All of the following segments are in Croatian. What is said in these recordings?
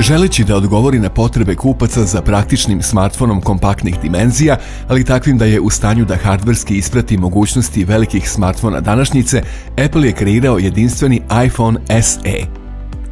Želeći da odgovori na potrebe kupaca za praktičnim smartfonom kompaktnih dimenzija, ali takvim da je u stanju da hardverski isprati mogućnosti velikih smartfona današnjice, Apple je kreirao jedinstveni iPhone SE.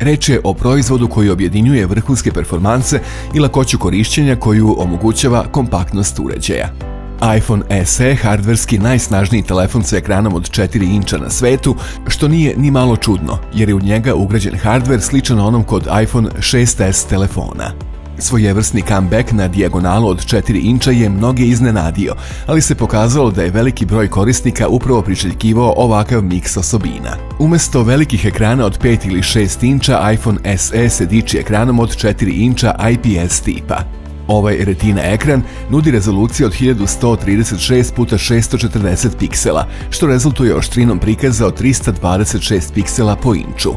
Reč je o proizvodu koji objedinjuje vrhunske performanse i lakoću korišćenja koju omogućava kompaktnost uređaja iPhone SE hardverski najsnažniji telefon sa ekranom od 4 inča na svetu, što nije ni malo čudno, jer je u njega ugrađen hardver sličan onom kod iPhone 6s telefona. Svojevrsni comeback na dijagonalu od 4 inča je mnoge iznenadio, ali se pokazalo da je veliki broj korisnika upravo pričeljkivao ovakav miks osobina. Umesto velikih ekrana od 5 ili 6 inča, iPhone SE se diči ekranom od 4 inča IPS tipa. Ovaj retina ekran nudi rezoluciju od 1136 x 640 piksela, što rezultuje oštrinom prikaza od 326 piksela po inču.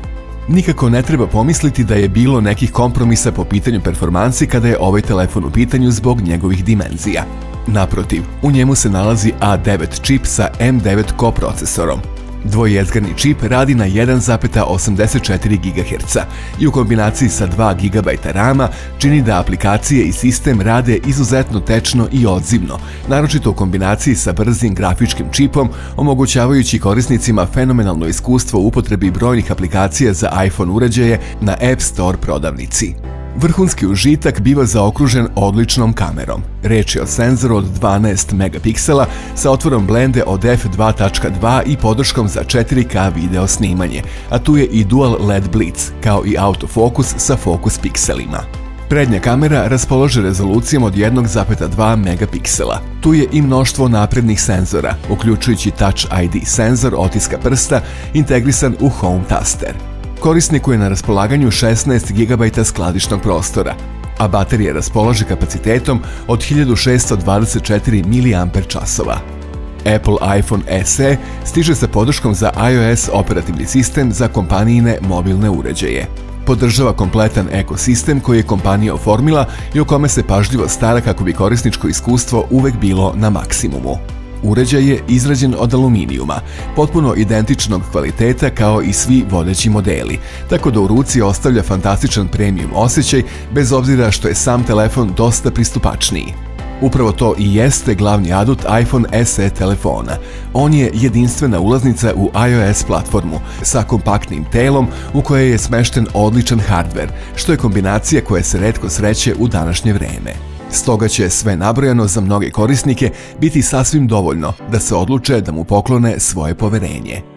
Nikako ne treba pomisliti da je bilo nekih kompromisa po pitanju performansi kada je ovaj telefon u pitanju zbog njegovih dimenzija. Naprotiv, u njemu se nalazi A9 čip sa M9 koprocesorom, Dvojezgarni čip radi na 1,84 GHz i u kombinaciji sa 2 GB rama čini da aplikacije i sistem rade izuzetno tečno i odzivno, naročito u kombinaciji sa brzim grafičkim čipom, omogućavajući korisnicima fenomenalno iskustvo u upotrebi brojnih aplikacija za iPhone uređaje na App Store prodavnici. Vrhunski užitak biva zaokružen odličnom kamerom. Reč je o senzoru od 12 megapiksela sa otvorom blende od f2.2 i podrškom za 4K video snimanje, a tu je i dual LED blitz, kao i autofokus sa fokus pikselima. Prednja kamera raspolože rezolucijom od 1,2 megapiksela. Tu je i mnoštvo naprednih senzora, uključujući Touch ID senzor otiska prsta integrisan u Home Taster. Korisniku je na raspolaganju 16 GB skladišnog prostora, a baterija raspolaže kapacitetom od 1624 mAh. Apple iPhone SE stiže sa podrškom za iOS operativni sistem za kompanijine mobilne uređaje. Podržava kompletan ekosistem koji je kompanija oformila i o kome se pažljivo stara kako bi korisničko iskustvo uvek bilo na maksimumu. Uređaj je izrađen od aluminijuma, potpuno identičnog kvaliteta kao i svi vodeći modeli, tako da u ruci ostavlja fantastičan premium osjećaj bez obzira što je sam telefon dosta pristupačniji. Upravo to i jeste glavni adut iPhone SE telefona. On je jedinstvena ulaznica u iOS platformu sa kompaktnim telom u kojoj je smešten odličan hardware, što je kombinacija koja se redko sreće u današnje vreme. Stoga će sve nabrojano za mnoge korisnike biti sasvim dovoljno da se odluče da mu poklone svoje poverenje.